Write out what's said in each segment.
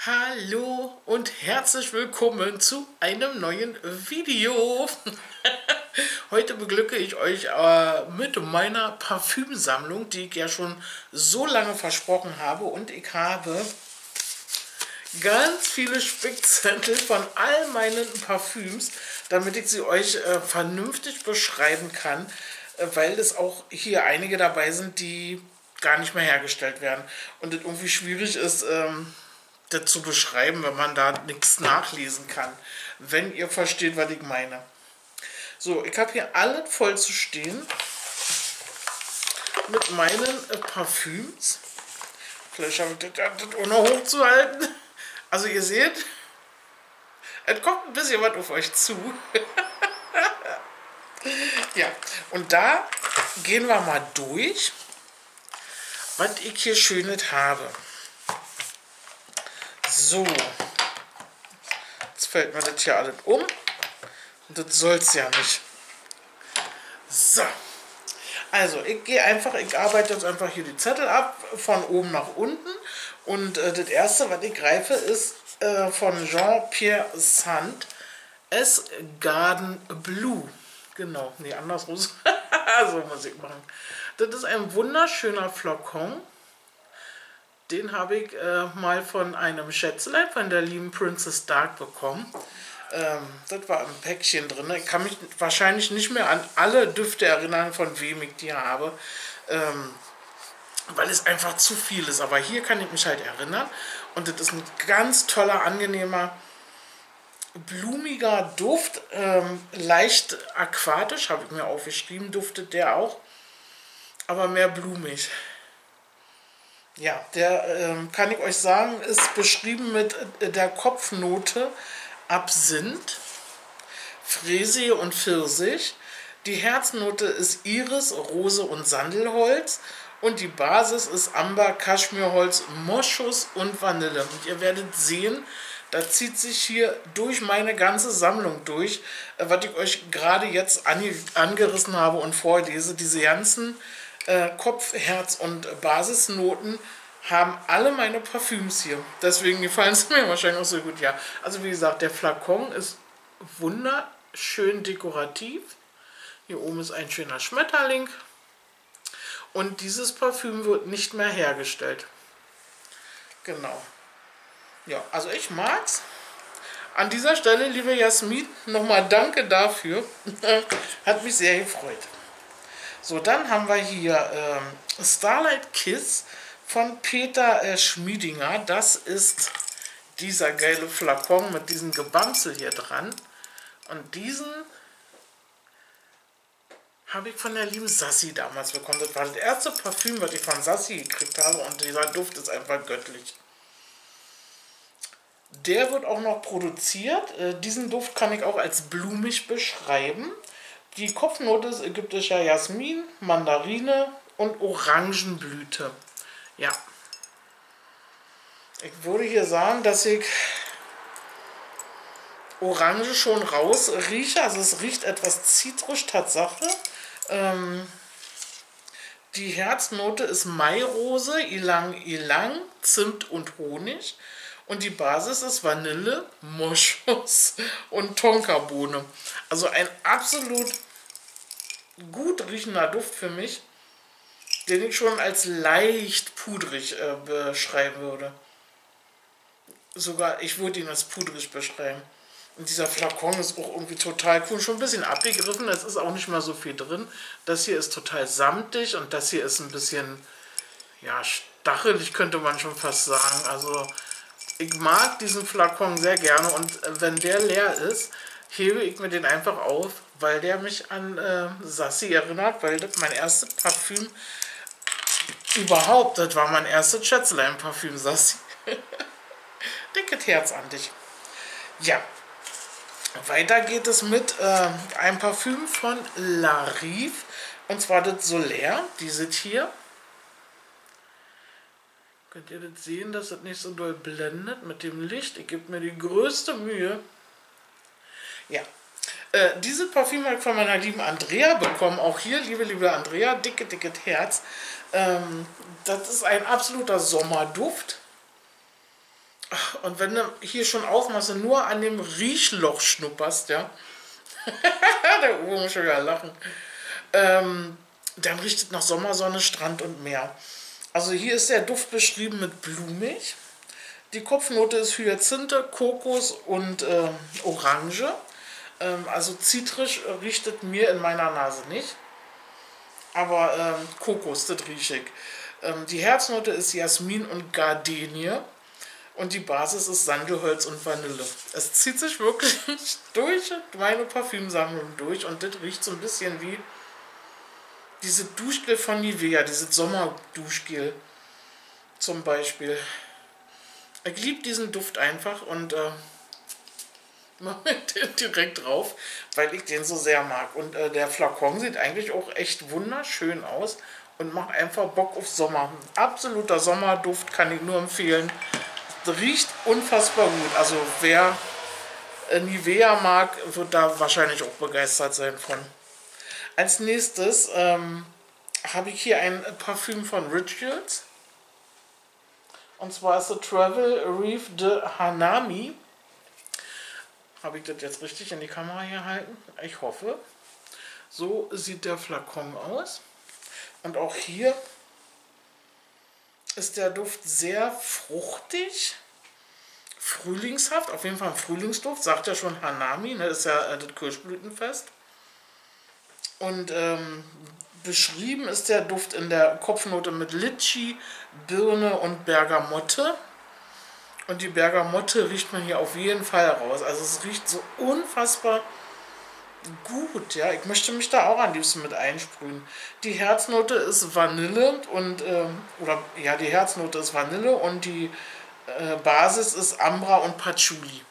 Hallo und herzlich willkommen zu einem neuen Video. Heute beglücke ich euch äh, mit meiner Parfümsammlung, die ich ja schon so lange versprochen habe. Und ich habe ganz viele Spickzettel von all meinen Parfüms, damit ich sie euch äh, vernünftig beschreiben kann, äh, weil es auch hier einige dabei sind, die gar nicht mehr hergestellt werden. Und es irgendwie schwierig ist, ähm, das zu beschreiben, wenn man da nichts nachlesen kann. Wenn ihr versteht, was ich meine. So, ich habe hier alles voll zu stehen mit meinen äh, Parfüms. Vielleicht habe ich das, das noch hochzuhalten. Also ihr seht, es kommt ein bisschen was auf euch zu. ja, und da gehen wir mal durch, was ich hier Schönes habe. So. Jetzt fällt mir das hier alles um. Und das soll es ja nicht. So. Also, ich gehe einfach, ich arbeite jetzt einfach hier die Zettel ab, von oben nach unten. Und äh, das erste, was ich greife, ist äh, von Jean-Pierre Sand. S Garden Blue. Genau, nee, andersrum. so muss ich machen. Das ist ein wunderschöner Flakon den habe ich äh, mal von einem Schätzlein von der lieben Princess Dark bekommen. Ähm, das war ein Päckchen drin. Ich kann mich wahrscheinlich nicht mehr an alle Düfte erinnern, von wem ich die habe. Ähm, weil es einfach zu viel ist. Aber hier kann ich mich halt erinnern. Und das ist ein ganz toller, angenehmer, blumiger Duft. Ähm, leicht aquatisch, habe ich mir aufgeschrieben, duftet der auch. Aber mehr blumig. Ja, der, ähm, kann ich euch sagen, ist beschrieben mit äh, der Kopfnote Absinth, Fräsie und Pfirsich. Die Herznote ist Iris, Rose und Sandelholz. Und die Basis ist Amber, Kaschmirholz, Moschus und Vanille. Und ihr werdet sehen, da zieht sich hier durch meine ganze Sammlung durch, äh, was ich euch gerade jetzt angerissen habe und vorlese. Diese ganzen äh, Kopf-, Herz- und Basisnoten haben alle meine Parfüms hier. Deswegen gefallen sie mir wahrscheinlich auch so gut. Ja, also wie gesagt, der Flakon ist wunderschön dekorativ. Hier oben ist ein schöner Schmetterling. Und dieses Parfüm wird nicht mehr hergestellt. Genau. Ja, also ich mag's. An dieser Stelle, liebe Jasmin, nochmal danke dafür. Hat mich sehr gefreut. So, dann haben wir hier ähm, Starlight Kiss von Peter äh, Schmiedinger. Das ist dieser geile Flakon mit diesem Gebamsel hier dran. Und diesen habe ich von der lieben Sassi damals bekommen. Das war das erste Parfüm, was ich von Sassi gekriegt habe. Und dieser Duft ist einfach göttlich. Der wird auch noch produziert. Äh, diesen Duft kann ich auch als blumig beschreiben. Die Kopfnote ist ägyptischer Jasmin, Mandarine und Orangenblüte. Ja. Ich würde hier sagen, dass ich Orange schon raus rieche. Also es riecht etwas zitrisch, Tatsache. Ähm, die Herznote ist Mairose, Ilang Ilang, Zimt und Honig. Und die Basis ist Vanille, Moschus und Tonkabohne. Also ein absolut gut riechender Duft für mich, den ich schon als leicht pudrig äh, beschreiben würde. Sogar, ich würde ihn als pudrig beschreiben. Und dieser Flakon ist auch irgendwie total cool, schon ein bisschen abgegriffen, es ist auch nicht mal so viel drin. Das hier ist total samtig und das hier ist ein bisschen, ja, stachelig könnte man schon fast sagen. Also ich mag diesen Flakon sehr gerne und äh, wenn der leer ist, hebe ich mir den einfach auf, weil der mich an äh, Sassi erinnert, weil das mein erstes Parfüm überhaupt, das war mein erstes Schätzlein-Parfüm, Sassi. Dickes Herz an dich. Ja, weiter geht es mit äh, einem Parfüm von Larive, und zwar das Solaire, dieses hier. Könnt ihr das sehen, dass das nicht so doll blendet mit dem Licht? Ich gebe mir die größte Mühe. Ja, äh, dieses Parfüm habe ich von meiner lieben Andrea bekommen. Auch hier, liebe, liebe Andrea, dicke, dicke Herz. Ähm, das ist ein absoluter Sommerduft. Und wenn du hier schon aufmachst und nur an dem Riechloch schnupperst, ja, der Uwe muss schon wieder lachen, ähm, dann riecht es nach Sommersonne, Strand und Meer. Also hier ist der Duft beschrieben mit blumig. Die Kopfnote ist Hyazinthe, Kokos und äh, Orange. Ähm, also zitrisch riecht es mir in meiner Nase nicht. Aber ähm, Kokos, das rieche ich. Ähm, die Herznote ist Jasmin und Gardenie. Und die Basis ist Sandelholz und Vanille. Es zieht sich wirklich durch meine Parfümsammlung durch und das riecht so ein bisschen wie diese Duschgel von Nivea, dieses Sommerduschgel zum Beispiel. Ich liebe diesen Duft einfach und äh, mache den direkt drauf, weil ich den so sehr mag. Und äh, der Flakon sieht eigentlich auch echt wunderschön aus und macht einfach Bock auf Sommer. Absoluter Sommerduft, kann ich nur empfehlen. Riecht unfassbar gut. Also wer äh, Nivea mag, wird da wahrscheinlich auch begeistert sein von. Als nächstes ähm, habe ich hier ein Parfüm von Rituals. Und zwar ist es Travel Reef de Hanami. Habe ich das jetzt richtig in die Kamera hier halten? Ich hoffe. So sieht der Flakon aus. Und auch hier ist der Duft sehr fruchtig, frühlingshaft, auf jeden Fall ein Frühlingsduft, sagt ja schon Hanami, ne, ist ja äh, das Kirschblütenfest. Und ähm, beschrieben ist der Duft in der Kopfnote mit Litschi, Birne und Bergamotte. Und die Bergamotte riecht man hier auf jeden Fall raus. Also es riecht so unfassbar gut, ja. Ich möchte mich da auch am liebsten mit einsprühen. Die Herznote ist Vanille und, äh, oder ja, die Herznote ist Vanille und die äh, Basis ist Ambra und Patchouli.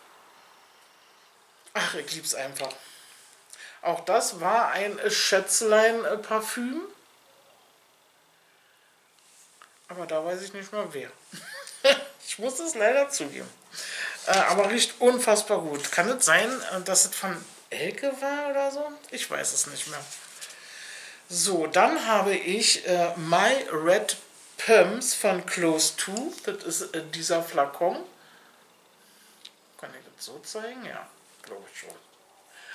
Ach, ich lieb's einfach. Auch das war ein Schätzlein-Parfüm. Aber da weiß ich nicht mehr wer. ich muss es leider zugeben. Äh, aber riecht unfassbar gut. Kann es sein, äh, dass es von Elke war oder so? Ich weiß es nicht mehr. So, dann habe ich äh, My Red Pumps von Close to. Das ist äh, dieser Flakon. Kann ich das so zeigen? Ja, glaube ich schon.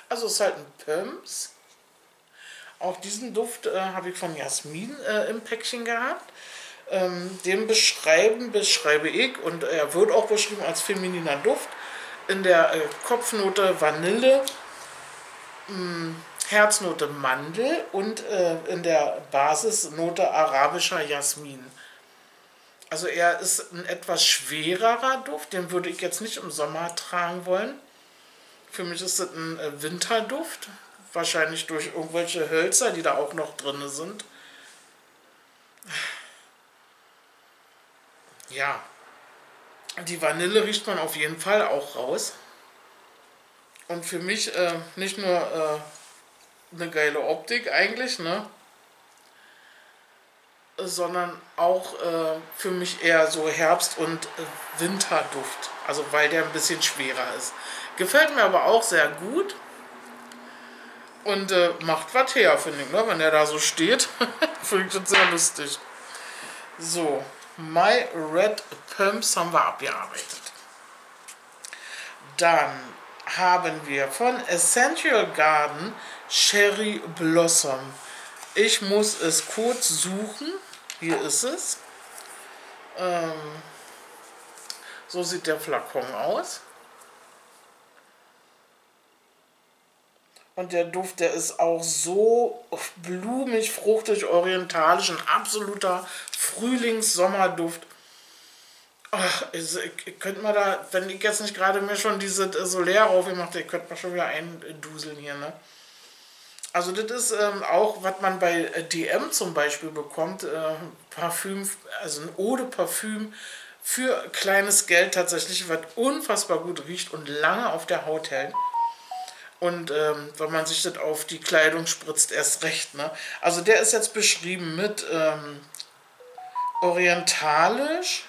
Also es ist halt ein Pumps. Auch diesen Duft äh, habe ich von Jasmin äh, im Päckchen gehabt. Ähm, den beschreiben, beschreibe ich und er wird auch beschrieben als femininer Duft. In der äh, Kopfnote Vanille, mh, hm, Herznote Mandel und äh, in der Basisnote arabischer Jasmin. Also er ist ein etwas schwererer Duft, den würde ich jetzt nicht im Sommer tragen wollen. Für mich ist das ein äh, Winterduft, wahrscheinlich durch irgendwelche Hölzer, die da auch noch drin sind. Ja, die Vanille riecht man auf jeden Fall auch raus. Und für mich äh, nicht nur äh, eine geile Optik eigentlich, ne? sondern auch äh, für mich eher so Herbst- und äh, Winterduft. Also weil der ein bisschen schwerer ist. Gefällt mir aber auch sehr gut. Und äh, macht was her, finde ich, ne? wenn der da so steht. finde ich das sehr lustig. So, My Red Pumps haben wir abgearbeitet. Dann haben wir von Essential Garden Cherry Blossom. Ich muss es kurz suchen. Hier ist es. Ähm, so sieht der Flakon aus. Und der Duft, der ist auch so blumig, fruchtig, orientalisch, ein absoluter Frühlings-Sommerduft. Also, ich könnte mal da, wenn ich jetzt nicht gerade mir schon diese Solar aufgemacht hätte, könnte mal schon wieder einduseln hier, ne? Also das ist ähm, auch, was man bei äh, DM zum Beispiel bekommt, äh, Parfüm, also ein Eau de Parfüm für kleines Geld tatsächlich, was unfassbar gut riecht und lange auf der Haut hält. Und ähm, wenn man sich das auf die Kleidung spritzt, erst recht. Ne? Also der ist jetzt beschrieben mit ähm, orientalisch,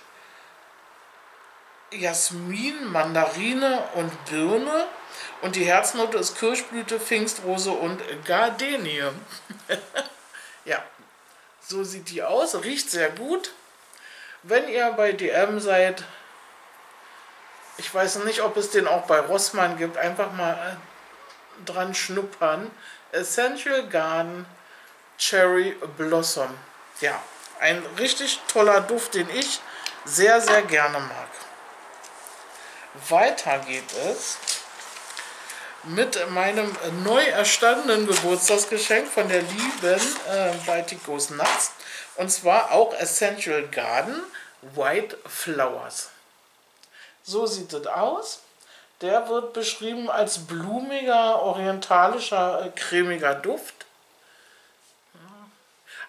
Jasmin, Mandarine und Birne. Und die Herznote ist Kirschblüte, Pfingstrose und Gardenie. ja, so sieht die aus. Riecht sehr gut. Wenn ihr bei DM seid, Ich weiß nicht, ob es den auch bei Rossmann gibt. Einfach mal äh, dran schnuppern. Essential Garden Cherry Blossom. Ja, ein richtig toller Duft, den ich sehr, sehr gerne mag. Weiter geht es mit meinem neu erstandenen Geburtstagsgeschenk von der lieben äh, Balticos Nuts. Und zwar auch Essential Garden White Flowers. So sieht es aus. Der wird beschrieben als blumiger, orientalischer, äh, cremiger Duft.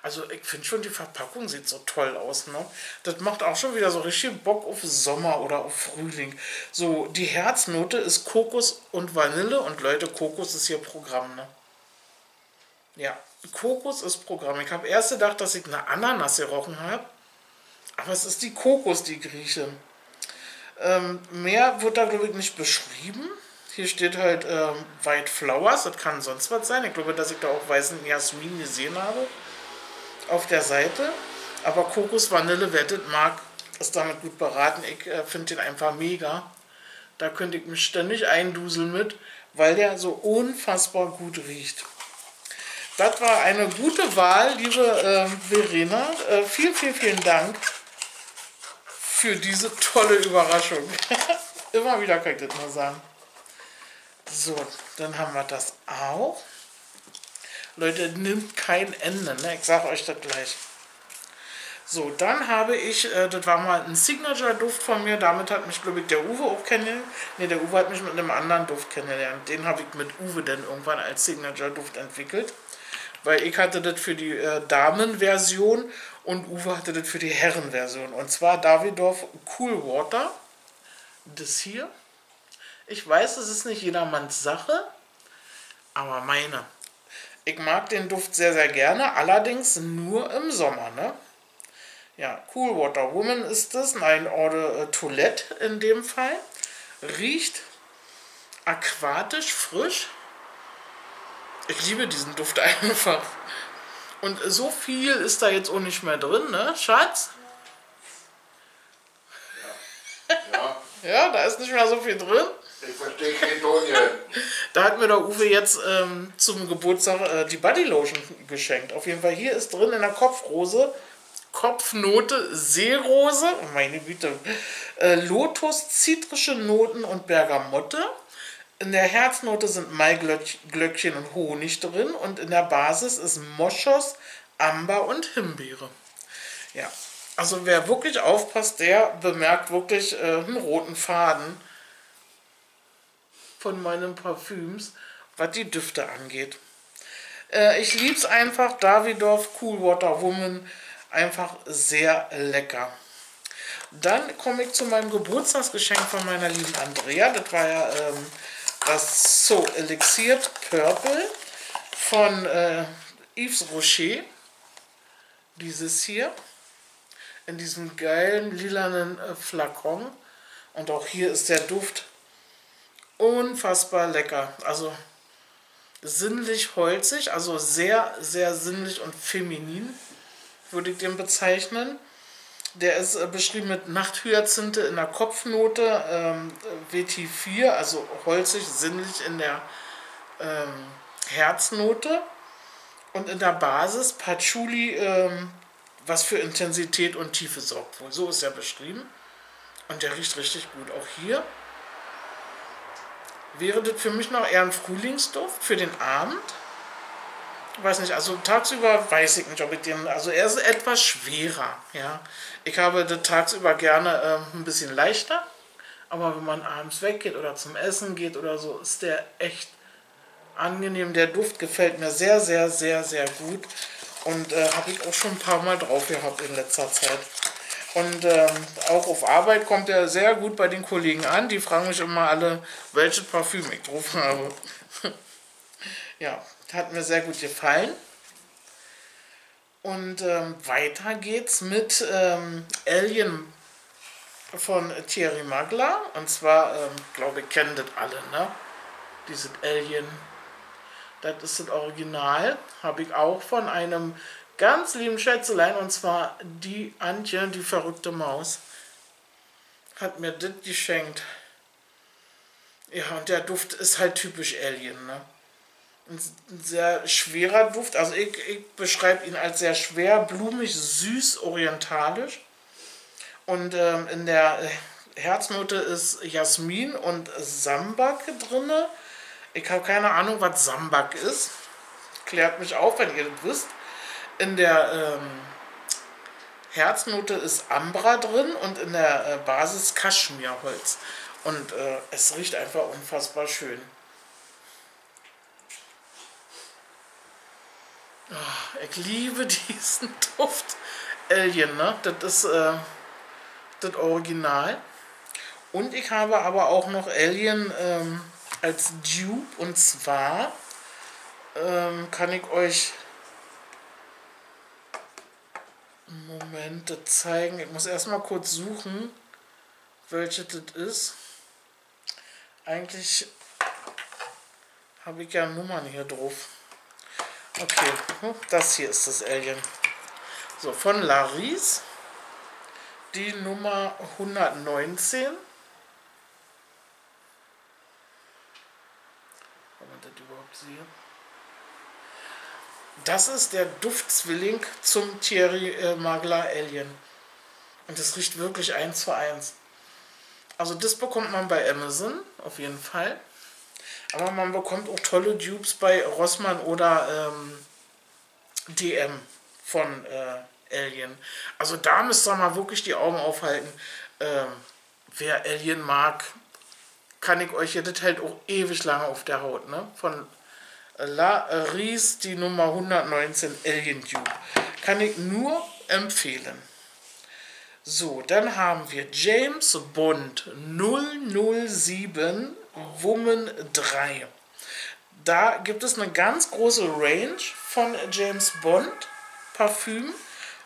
Also ich finde schon, die Verpackung sieht so toll aus. Ne? Das macht auch schon wieder so richtig Bock auf Sommer oder auf Frühling. So, die Herznote ist Kokos und Vanille. Und Leute, Kokos ist hier Programm. Ne? Ja, Kokos ist Programm. Ich habe erst gedacht, dass ich eine Ananas gerochen habe. Aber es ist die Kokos, die Grieche. Ähm, mehr wird da, glaube ich, nicht beschrieben. Hier steht halt ähm, White Flowers. Das kann sonst was sein. Ich glaube, dass ich da auch weißen Jasmin gesehen habe auf der Seite. Aber Kokos Vanille, das mag, ist damit gut beraten. Ich äh, finde den einfach mega. Da könnte ich mich ständig einduseln mit, weil der so unfassbar gut riecht. Das war eine gute Wahl, liebe äh, Verena. Äh, vielen, vielen, vielen Dank für diese tolle Überraschung. Immer wieder kann ich das nur sagen. So, dann haben wir das auch. Leute, nimmt kein Ende. Ne? Ich sage euch das gleich. So, dann habe ich, äh, das war mal ein Signature-Duft von mir, damit hat mich, glaube ich, der Uwe auch kennengelernt. Ne, der Uwe hat mich mit einem anderen Duft kennengelernt. Den habe ich mit Uwe dann irgendwann als Signature-Duft entwickelt. Weil ich hatte das für die äh, Damen-Version und Uwe hatte das für die Herren-Version. Und zwar Davidoff Cool Water. Das hier. Ich weiß, es ist nicht jedermanns Sache, aber meine. Ich mag den Duft sehr, sehr gerne, allerdings nur im Sommer. Ne? Ja, Cool Water Woman ist das, ein Eau de Toilette in dem Fall. Riecht aquatisch, frisch. Ich liebe diesen Duft einfach. Und so viel ist da jetzt auch nicht mehr drin, ne, Schatz? Ja. ja. ja, da ist nicht mehr so viel drin. Ich verstehe kein Ton hier. Da hat mir der Uwe jetzt ähm, zum Geburtstag äh, die Bodylotion geschenkt. Auf jeden Fall hier ist drin in der Kopfrose Kopfnote Seerose, meine Güte, äh, Lotus, zitrische Noten und Bergamotte. In der Herznote sind Maiglöckchen und Honig drin und in der Basis ist Moschus, Amber und Himbeere. Ja, also wer wirklich aufpasst, der bemerkt wirklich äh, einen roten Faden von meinen Parfüms, was die Düfte angeht. Äh, ich liebe es einfach, Davidoff Cool Water Woman, einfach sehr lecker. Dann komme ich zu meinem Geburtstagsgeschenk von meiner lieben Andrea. Das war ja ähm, das So Elixiert Purple von äh, Yves Rocher. Dieses hier. In diesem geilen lilanen äh, Flakon. Und auch hier ist der Duft unfassbar lecker. Also sinnlich holzig, also sehr, sehr sinnlich und feminin, würde ich den bezeichnen. Der ist äh, beschrieben mit Nachthyazinthe in der Kopfnote, ähm, WT4, also holzig, sinnlich in der ähm, Herznote. Und in der Basis Patchouli, ähm, was für Intensität und Tiefe sorgt wohl. So ist er beschrieben. Und der riecht richtig gut. Auch hier wäre das für mich noch eher ein Frühlingsduft für den Abend. Weiß nicht, also tagsüber weiß ich nicht, ob ich den, also er ist etwas schwerer, ja. Ich habe das tagsüber gerne äh, ein bisschen leichter, aber wenn man abends weggeht oder zum Essen geht oder so, ist der echt angenehm. Der Duft gefällt mir sehr, sehr, sehr, sehr gut und äh, habe ich auch schon ein paar Mal drauf gehabt in letzter Zeit. Und ähm, auch auf Arbeit kommt er sehr gut bei den Kollegen an. Die fragen mich immer alle, welches Parfüm ich drauf habe. ja, hat mir sehr gut gefallen. Und ähm, weiter geht's mit ähm, Alien von Thierry Magler. Und zwar, ähm, glaube ich, kennen das alle, ne? Dieses Alien. Das ist das Original. Habe ich auch von einem ganz lieben Schätzelein und zwar die Antje, die verrückte Maus, hat mir das geschenkt. Ja, und der Duft ist halt typisch Alien, ne? Ein sehr schwerer Duft. Also ich, ich beschreibe ihn als sehr schwer, blumig, süß, orientalisch. Und ähm, in der Herznote ist Jasmin und Sambak drin. Ich habe keine Ahnung, was Sambak ist. Klärt mich auf, wenn ihr das wisst. In der ähm, Herznote ist Ambra drin und in der äh, Basis Kaschmirholz. Und äh, es riecht einfach unfassbar schön. Oh, ich liebe diesen Duft. Alien, ne? Das ist äh, das Original. Und ich habe aber auch noch Alien ähm, als Dupe. Und zwar ähm, kann ich euch Momente zeigen. Ich muss erstmal kurz suchen, welche das ist. Eigentlich habe ich ja Nummern hier drauf. Okay, hm, das hier ist das Alien. So, von Laris. Die Nummer 119. Kann man das überhaupt sehen? Das ist der Duftzwilling zum Thierry äh, Magla Alien. Und das riecht wirklich eins zu eins. Also das bekommt man bei Amazon, auf jeden Fall. Aber man bekommt auch tolle Dupes bei Rossmann oder ähm, DM von äh, Alien. Also da müsst ihr mal wirklich die Augen aufhalten. Ähm, wer Alien mag, kann ich euch, das hält auch ewig lange auf der Haut. Ne? Von La Ries, die Nummer 119 Alien Dupe. Kann ich nur empfehlen. So, dann haben wir James Bond 007 Woman 3. Da gibt es eine ganz große Range von James Bond Parfüm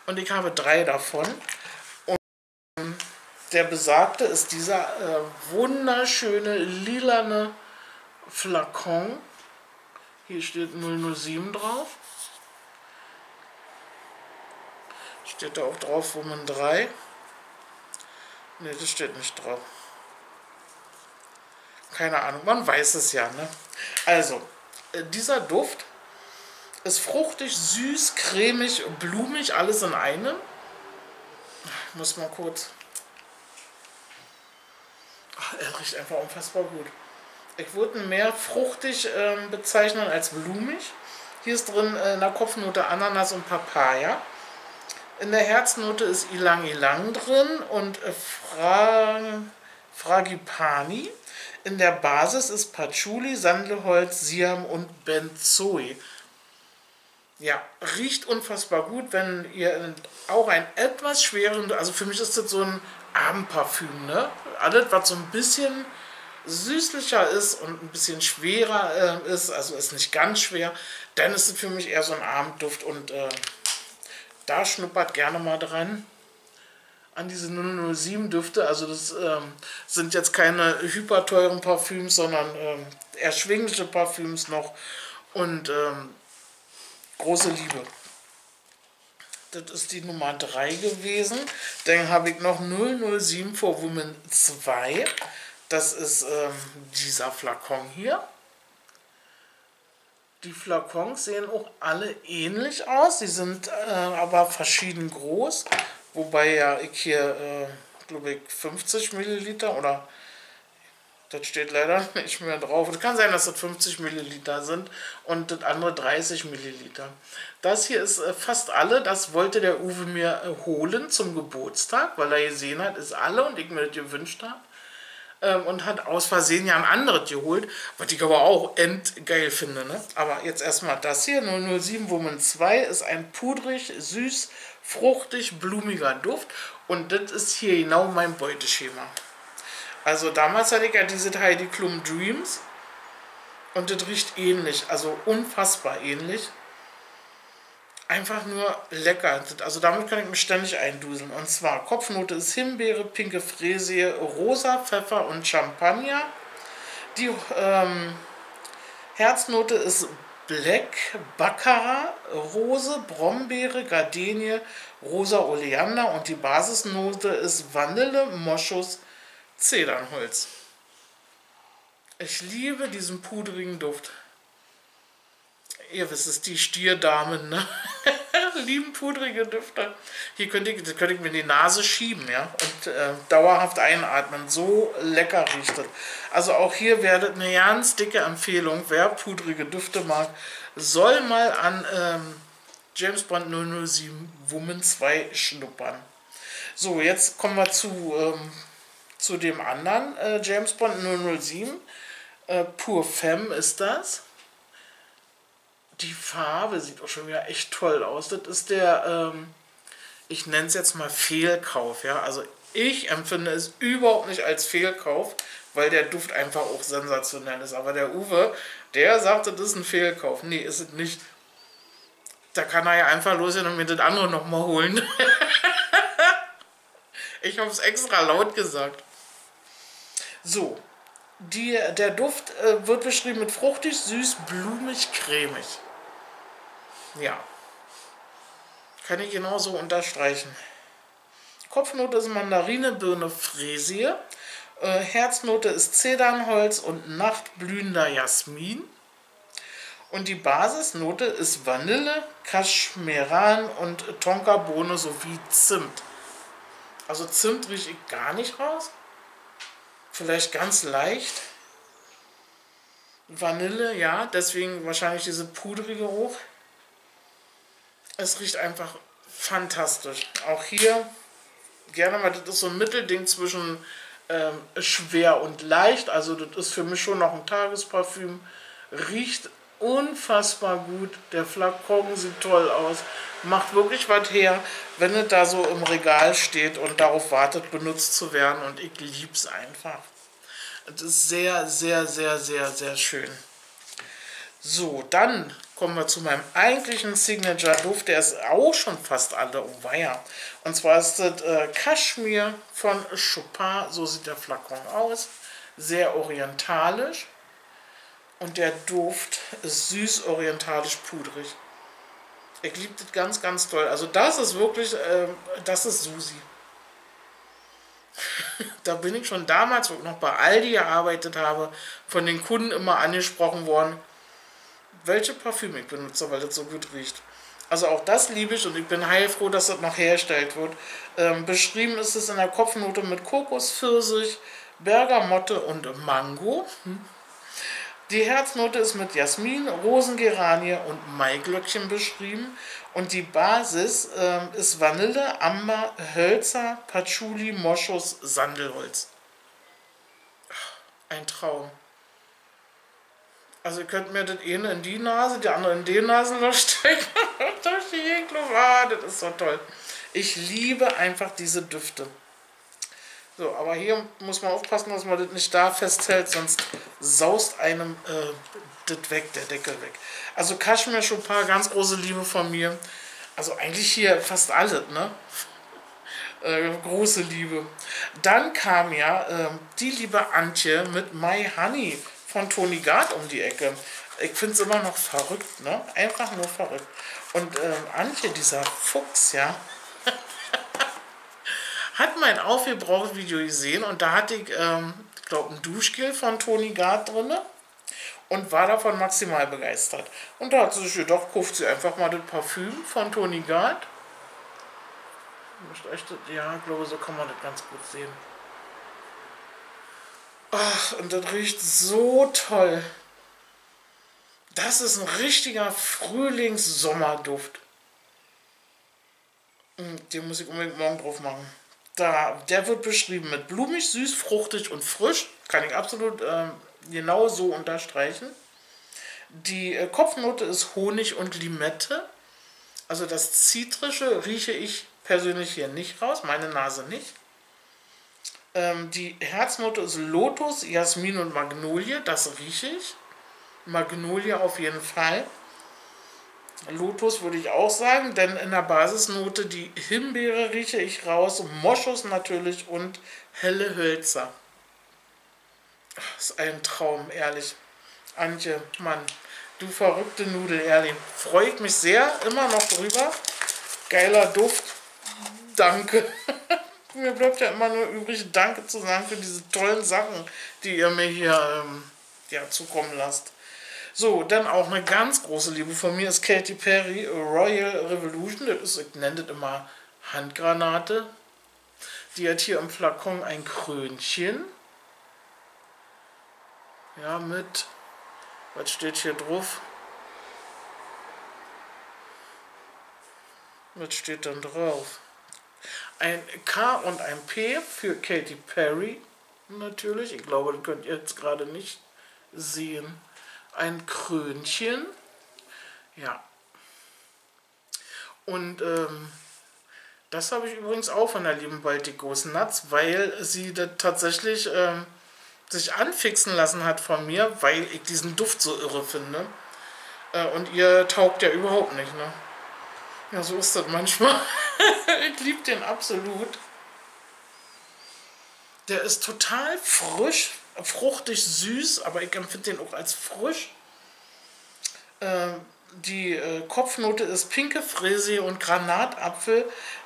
und ich habe drei davon. Und der besagte ist dieser äh, wunderschöne lilane Flakon. Hier steht 007 drauf. Steht da auch drauf Woman 3. Ne, das steht nicht drauf. Keine Ahnung, man weiß es ja. Ne? Also, äh, dieser Duft ist fruchtig, süß, cremig, blumig, alles in einem. Ich muss mal kurz. Ach, er riecht einfach unfassbar gut. Ich würde mehr fruchtig äh, bezeichnen als blumig. Hier ist drin äh, in der Kopfnote Ananas und Papaya. In der Herznote ist Ilang Ilang drin und äh, Fra Fragipani. In der Basis ist Patchouli, Sandelholz, Siam und Benzoe. Ja, riecht unfassbar gut, wenn ihr auch ein etwas schweren, also für mich ist das so ein Abendparfüm, ne? Alles, was so ein bisschen süßlicher ist und ein bisschen schwerer äh, ist, also ist nicht ganz schwer, dann ist es für mich eher so ein Abendduft und äh, da schnuppert gerne mal dran an diese 007 Düfte. Also das ähm, sind jetzt keine hyperteuren Parfüms, sondern ähm, erschwingliche Parfüms noch und ähm, große Liebe. Das ist die Nummer 3 gewesen. Dann habe ich noch 007 for Women 2. Das ist ähm, dieser Flakon hier. Die Flakons sehen auch alle ähnlich aus. Sie sind äh, aber verschieden groß. Wobei ja ich hier, äh, glaube ich, 50 Milliliter oder das steht leider nicht mehr drauf. Es kann sein, dass das 50 Milliliter sind und das andere 30 Milliliter. Das hier ist äh, fast alle. Das wollte der Uwe mir äh, holen zum Geburtstag, weil er gesehen hat, ist alle und ich mir das gewünscht habe ähm, und hat aus Versehen ja ein anderes geholt, was ich aber auch endgeil finde. Ne? Aber jetzt erstmal das hier, 007 Woman 2, ist ein pudrig, süß, fruchtig, blumiger Duft und das ist hier genau mein Beuteschema. Also damals hatte ich ja diese Heidi Klum Dreams und das riecht ähnlich, also unfassbar ähnlich einfach nur lecker. Also damit kann ich mich ständig einduseln. Und zwar Kopfnote ist Himbeere, pinke Fräsie, rosa Pfeffer und Champagner. Die ähm, Herznote ist Black, Baccarat, Rose, Brombeere, Gardenie, rosa Oleander und die Basisnote ist Vanille, Moschus, Zedernholz. Ich liebe diesen pudrigen Duft. Ihr wisst es, die Stierdamen, ne? lieben pudrige Düfte. Hier könnte ich, könnte ich mir die Nase schieben, ja, und äh, dauerhaft einatmen. So lecker riecht es. Also auch hier werdet eine ganz dicke Empfehlung, wer pudrige Düfte mag, soll mal an ähm, James Bond 007 Woman 2 schnuppern. So, jetzt kommen wir zu, ähm, zu dem anderen äh, James Bond 007. Äh, Pur Femme ist das die Farbe sieht auch schon wieder echt toll aus. Das ist der, ähm, ich nenne es jetzt mal Fehlkauf. Ja? Also ich empfinde es überhaupt nicht als Fehlkauf, weil der Duft einfach auch sensationell ist. Aber der Uwe, der sagte, das ist ein Fehlkauf. Nee, ist es nicht. Da kann er ja einfach losgehen und mir das andere nochmal holen. ich habe es extra laut gesagt. So, die, der Duft äh, wird beschrieben mit fruchtig, süß, blumig, cremig. Ja. Kann ich genauso unterstreichen. Kopfnote ist Mandarine, Birne, Fräsie. Äh, Herznote ist Zedernholz und nachtblühender Jasmin. Und die Basisnote ist Vanille, Kaschmeran und Tonkabohne sowie Zimt. Also Zimt rieche ich gar nicht raus. Vielleicht ganz leicht. Vanille, ja, deswegen wahrscheinlich diese pudrige hoch. Es riecht einfach fantastisch. Auch hier gerne mal, das ist so ein Mittelding zwischen ähm, schwer und leicht. Also das ist für mich schon noch ein Tagesparfüm. Riecht unfassbar gut. Der Flakon sieht toll aus. Macht wirklich was her, wenn es da so im Regal steht und darauf wartet, benutzt zu werden. Und ich liebe es einfach. Es ist sehr, sehr, sehr, sehr, sehr schön. So, dann kommen wir zu meinem eigentlichen Signature-Duft. Der ist auch schon fast alle, weia. Und zwar ist das äh, Kaschmir von Chopin. So sieht der Flakon aus. Sehr orientalisch. Und der Duft ist süß, orientalisch, pudrig. Ich liebe das ganz, ganz toll. Also das ist wirklich, äh, das ist Susi. da bin ich schon damals, wo ich noch bei Aldi gearbeitet habe, von den Kunden immer angesprochen worden welche Parfüm ich benutze, weil das so gut riecht. Also auch das liebe ich und ich bin heilfroh, dass das noch hergestellt wird. Ähm, beschrieben ist es in der Kopfnote mit Kokos, Pfirsich, Bergamotte und Mango. Die Herznote ist mit Jasmin, Rosengeranie und Maiglöckchen beschrieben. Und die Basis ähm, ist Vanille, Amber, Hölzer, Patchouli, Moschus, Sandelholz. Ein Traum. Also ihr könnt mir das eine in die Nase, die andere in den Nasenloch stecken. Gegend. Ah, das ist so toll. Ich liebe einfach diese Düfte. So, aber hier muss man aufpassen, dass man das nicht da festhält, sonst saust einem äh, das weg, der Deckel weg. Also Kaschmir Chopin, ganz große Liebe von mir. Also eigentlich hier fast alle, ne? Äh, große Liebe. Dann kam ja äh, die liebe Antje mit My Honey von Toni Gard um die Ecke. Ich finde es immer noch verrückt, ne? Einfach nur verrückt. Und ähm, Antje, dieser Fuchs, ja, hat mein aufgebraucht Video gesehen und da hatte ich, ähm, ich glaube, ein Duschgel von Toni Gard drin und war davon maximal begeistert. Und da hat sie sich gedacht, kauft sie einfach mal das Parfüm von Toni Gard. Ja, ich glaube, so kann man das ganz gut sehen. Ach, und das riecht so toll. Das ist ein richtiger Frühlings-Sommerduft. Hm, den muss ich unbedingt morgen drauf machen. Da, der wird beschrieben mit blumig, süß, fruchtig und frisch. Kann ich absolut äh, genau so unterstreichen. Die äh, Kopfnote ist Honig und Limette. Also das Zitrische rieche ich persönlich hier nicht raus, meine Nase nicht. Ähm, die Herznote ist Lotus, Jasmin und Magnolie, das rieche ich. Magnolie auf jeden Fall. Lotus würde ich auch sagen, denn in der Basisnote die Himbeere rieche ich raus, Moschus natürlich und helle Hölzer. Das ist ein Traum, ehrlich. Antje, Mann, du verrückte Nudel, ehrlich. Freue ich mich sehr, immer noch drüber. Geiler Duft. Danke. mir bleibt ja immer nur übrig, Danke zu sagen für diese tollen Sachen, die ihr mir hier ähm, ja, zukommen lasst. So, dann auch eine ganz große Liebe von mir ist Katy Perry Royal Revolution. Das ist, ich nenne das immer Handgranate. Die hat hier im Flakon ein Krönchen. Ja, mit, was steht hier drauf? Was steht dann drauf? Ein K und ein P für Katy Perry natürlich. Ich glaube, das könnt ihr jetzt gerade nicht sehen. Ein Krönchen. Ja. Und ähm, das habe ich übrigens auch von der lieben Balticos Nuts, weil sie das tatsächlich ähm, sich anfixen lassen hat von mir, weil ich diesen Duft so irre finde. Äh, und ihr taugt ja überhaupt nicht, ne? Ja, so ist das manchmal. ich liebe den absolut. Der ist total frisch, fruchtig, süß, aber ich empfinde den auch als frisch. Äh, die äh, Kopfnote ist pinke Fräse und Granatapfel.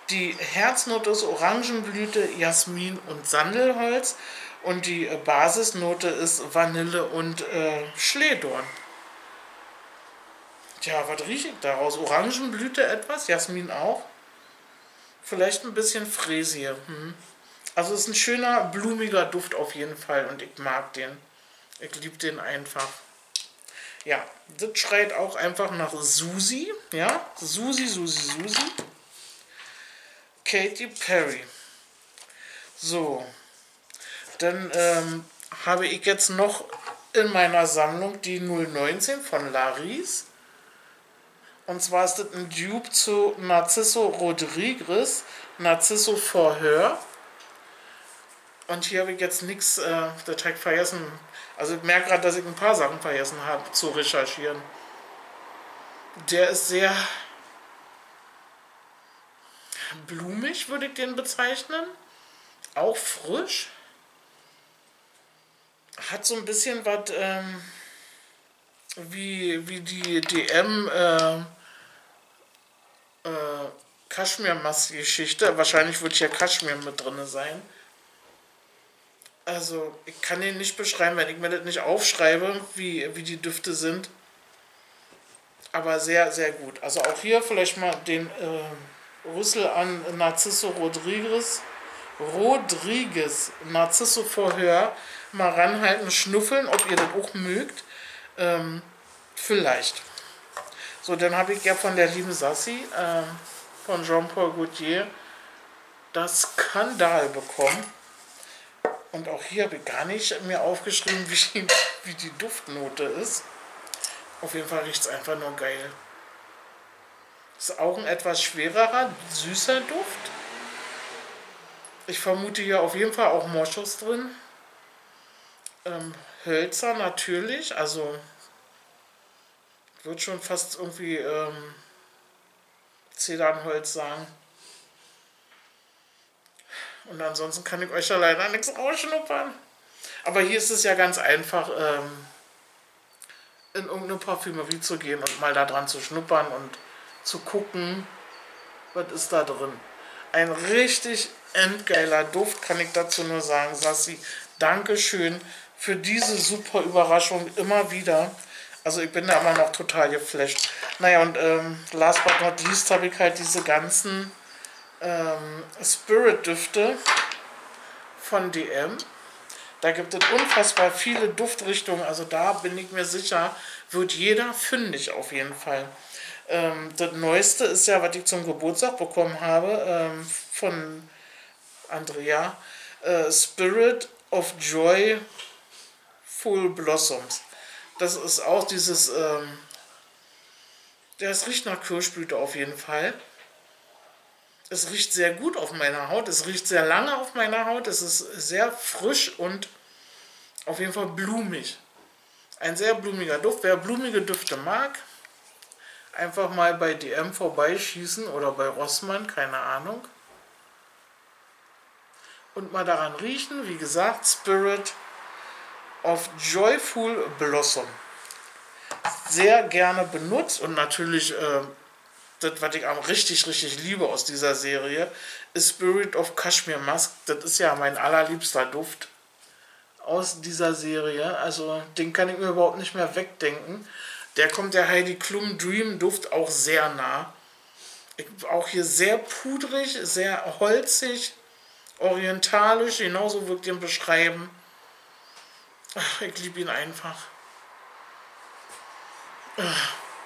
Die Herznote ist Orangenblüte, Jasmin und Sandelholz. Und die äh, Basisnote ist Vanille und äh, Schlehdorn. Tja, was rieche ich daraus? Orangenblüte etwas, Jasmin auch. Vielleicht ein bisschen Fräsie. Hm. Also es ist ein schöner, blumiger Duft auf jeden Fall und ich mag den. Ich liebe den einfach. Ja, das schreit auch einfach nach Susi. Ja, Susi, Susi, Susi. Katy Perry. So, dann ähm, habe ich jetzt noch in meiner Sammlung die 019 von Laris. Und zwar ist das ein Dupe zu Narciso Rodriguez, Narciso Vorhör. Und hier habe ich jetzt nichts, äh, der Tag vergessen. Also ich merke gerade, dass ich ein paar Sachen vergessen habe zu recherchieren. Der ist sehr blumig, würde ich den bezeichnen. Auch frisch. Hat so ein bisschen was ähm, wie, wie die DM äh, äh, Kaschmir-Maske-Geschichte. Wahrscheinlich wird hier Kaschmir mit drin sein. Also, ich kann den nicht beschreiben, wenn ich mir das nicht aufschreibe, wie, wie die Düfte sind. Aber sehr, sehr gut. Also auch hier vielleicht mal den äh, Rüssel an Narciso Rodriguez. Rodriguez, Narciso Vorhör. Mal ranhalten, schnuffeln, ob ihr das auch mögt. Ähm, vielleicht. So, dann habe ich ja von der lieben Sassi, äh, von Jean-Paul Gaultier, das Skandal bekommen. Und auch hier habe ich gar nicht mir aufgeschrieben, wie, wie die Duftnote ist. Auf jeden Fall riecht es einfach nur geil. Ist auch ein etwas schwererer, süßer Duft. Ich vermute hier auf jeden Fall auch Moschus drin. Ähm, Hölzer natürlich, also würde schon fast irgendwie ähm, Zedernholz sagen. Und ansonsten kann ich euch ja leider nichts rausschnuppern. Aber hier ist es ja ganz einfach, ähm, in irgendeine Parfümerie zu gehen und mal da dran zu schnuppern und zu gucken, was ist da drin. Ein richtig endgeiler Duft, kann ich dazu nur sagen. Sassi, Dankeschön für diese super Überraschung immer wieder. Also ich bin da immer noch total geflasht. Naja, und ähm, last but not least habe ich halt diese ganzen ähm, Spirit-Düfte von DM. Da gibt es unfassbar viele Duftrichtungen. Also da bin ich mir sicher, wird jeder fündig auf jeden Fall. Ähm, das Neueste ist ja, was ich zum Geburtstag bekommen habe ähm, von Andrea. Äh, Spirit of Joy Full Blossoms. Das ist auch dieses, ähm, das riecht nach Kirschblüte auf jeden Fall. Es riecht sehr gut auf meiner Haut, es riecht sehr lange auf meiner Haut, es ist sehr frisch und auf jeden Fall blumig. Ein sehr blumiger Duft. Wer blumige Düfte mag, einfach mal bei DM vorbeischießen oder bei Rossmann, keine Ahnung. Und mal daran riechen, wie gesagt, Spirit of Joyful Blossom. Sehr gerne benutzt und natürlich äh, das, was ich auch richtig, richtig liebe aus dieser Serie, ist Spirit of Kashmir Musk. Das ist ja mein allerliebster Duft aus dieser Serie. Also den kann ich mir überhaupt nicht mehr wegdenken. Der kommt der Heidi Klum Dream Duft auch sehr nah. Ich, auch hier sehr pudrig, sehr holzig, orientalisch, genauso wirkt ihn beschreiben. Ich liebe ihn einfach.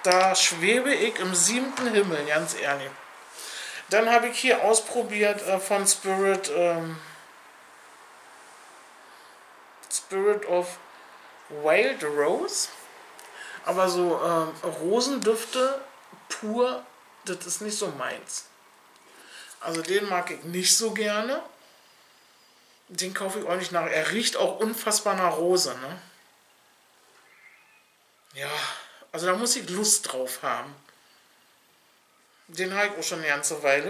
Da schwebe ich im siebten Himmel, ganz ehrlich. Dann habe ich hier ausprobiert äh, von Spirit ähm, Spirit of Wild Rose. Aber so ähm, Rosendüfte pur, das ist nicht so meins. Also den mag ich nicht so gerne. Den kaufe ich nicht nach. Er riecht auch unfassbar nach Rose, ne? Ja, also da muss ich Lust drauf haben. Den habe ich auch schon eine ganze Weile.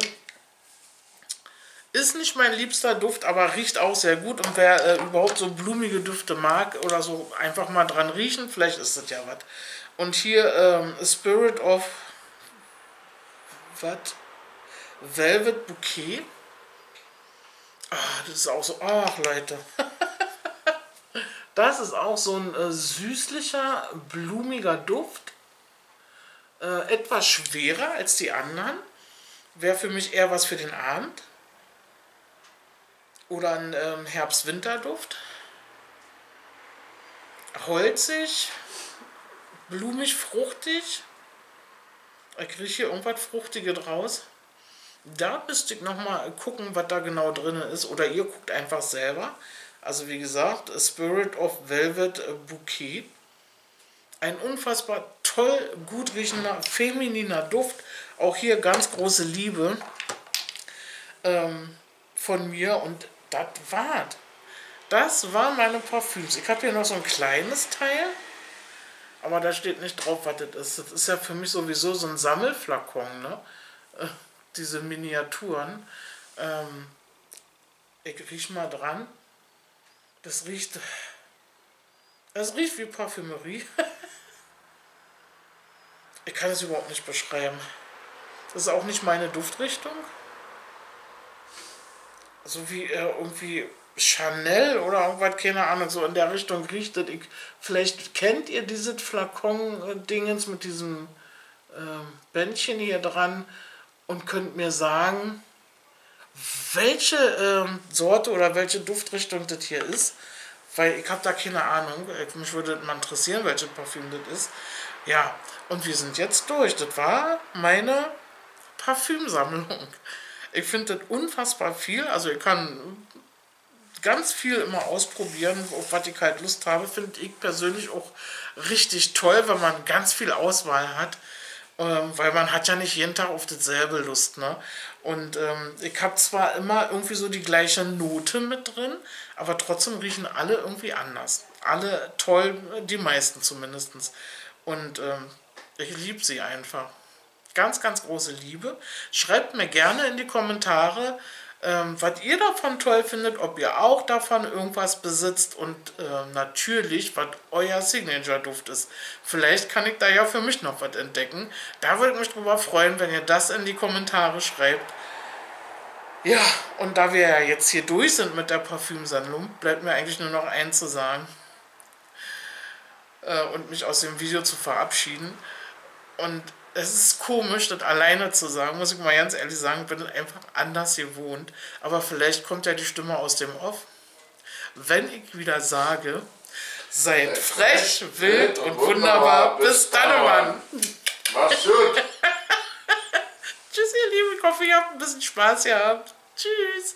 Ist nicht mein liebster Duft, aber riecht auch sehr gut. Und wer äh, überhaupt so blumige Düfte mag oder so, einfach mal dran riechen. Vielleicht ist das ja was. Und hier ähm, Spirit of was? Velvet Bouquet. Ah, das ist auch so. Ach, Leute. das ist auch so ein äh, süßlicher, blumiger Duft. Äh, etwas schwerer als die anderen. Wäre für mich eher was für den Abend. Oder ein ähm, Herbst-Winter-Duft. Holzig, blumig, fruchtig. Ich kriege hier irgendwas Fruchtiges draus. Da müsste ich nochmal gucken, was da genau drin ist. Oder ihr guckt einfach selber. Also wie gesagt, Spirit of Velvet Bouquet. Ein unfassbar toll, gut riechender, femininer Duft. Auch hier ganz große Liebe ähm, von mir. Und das war Das waren meine Parfüms. Ich habe hier noch so ein kleines Teil. Aber da steht nicht drauf, was das ist. Das ist ja für mich sowieso so ein Sammelflakon. Ne? Diese Miniaturen. Ähm, ich rieche mal dran. Das riecht. Das riecht wie Parfümerie. ich kann es überhaupt nicht beschreiben. Das ist auch nicht meine Duftrichtung. So wie äh, irgendwie Chanel oder irgendwas, keine Ahnung, so in der Richtung riecht das. Ich, vielleicht kennt ihr dieses Flakon-Dingens mit diesem äh, Bändchen hier dran und könnt mir sagen, welche ähm, Sorte oder welche Duftrichtung das hier ist. Weil ich habe da keine Ahnung. Mich würde mal interessieren, welche Parfüm das ist. Ja, und wir sind jetzt durch. Das war meine Parfümsammlung. Ich finde das unfassbar viel. Also ich kann ganz viel immer ausprobieren, auf was ich halt Lust habe. Finde ich persönlich auch richtig toll, wenn man ganz viel Auswahl hat. Ähm, weil man hat ja nicht jeden Tag auf dasselbe Lust. Ne? Und ähm, ich habe zwar immer irgendwie so die gleiche Note mit drin, aber trotzdem riechen alle irgendwie anders. Alle toll, die meisten zumindest. Und ähm, ich liebe sie einfach. Ganz, ganz große Liebe. Schreibt mir gerne in die Kommentare, ähm, was ihr davon toll findet, ob ihr auch davon irgendwas besitzt und äh, natürlich, was euer Signature-Duft ist. Vielleicht kann ich da ja für mich noch was entdecken. Da würde ich mich drüber freuen, wenn ihr das in die Kommentare schreibt. Ja, und da wir ja jetzt hier durch sind mit der Parfümsammlung, bleibt mir eigentlich nur noch eins zu sagen äh, und mich aus dem Video zu verabschieden. Und es ist komisch, das alleine zu sagen, muss ich mal ganz ehrlich sagen, ich bin einfach anders gewohnt. Aber vielleicht kommt ja die Stimme aus dem Off. Wenn ich wieder sage, seid frech, wild und wunderbar. Bis dann, Mann. Mach's gut. Tschüss, ihr Lieben. Ich hoffe, ihr habt ein bisschen Spaß gehabt. Tschüss.